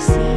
see.